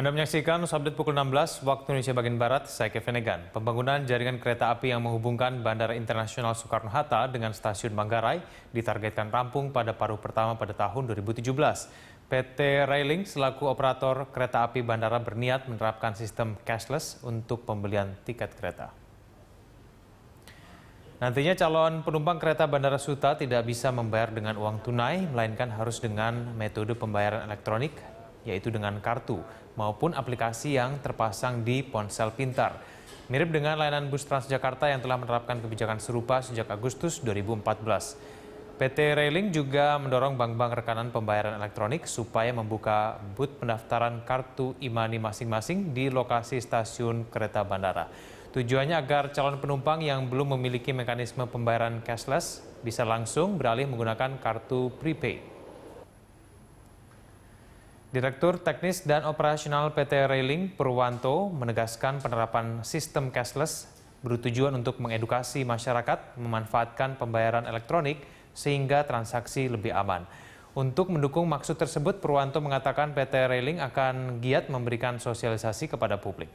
Anda menyaksikan update pukul 16 waktu Indonesia bagian Barat, saya Kevin Egan. Pembangunan jaringan kereta api yang menghubungkan Bandara Internasional Soekarno-Hatta dengan Stasiun Manggarai ditargetkan rampung pada paruh pertama pada tahun 2017. PT Railing selaku operator kereta api bandara berniat menerapkan sistem cashless untuk pembelian tiket kereta. Nantinya calon penumpang kereta Bandara Suta tidak bisa membayar dengan uang tunai, melainkan harus dengan metode pembayaran elektronik yaitu dengan kartu maupun aplikasi yang terpasang di ponsel pintar. Mirip dengan layanan bus Transjakarta yang telah menerapkan kebijakan serupa sejak Agustus 2014. PT Railing juga mendorong bank-bank rekanan pembayaran elektronik supaya membuka booth pendaftaran kartu imani masing-masing di lokasi stasiun kereta bandara. Tujuannya agar calon penumpang yang belum memiliki mekanisme pembayaran cashless bisa langsung beralih menggunakan kartu prepaid. Direktur Teknis dan Operasional PT Railing Purwanto menegaskan penerapan sistem cashless bertujuan untuk mengedukasi masyarakat memanfaatkan pembayaran elektronik sehingga transaksi lebih aman. Untuk mendukung maksud tersebut, Purwanto mengatakan PT Railing akan giat memberikan sosialisasi kepada publik.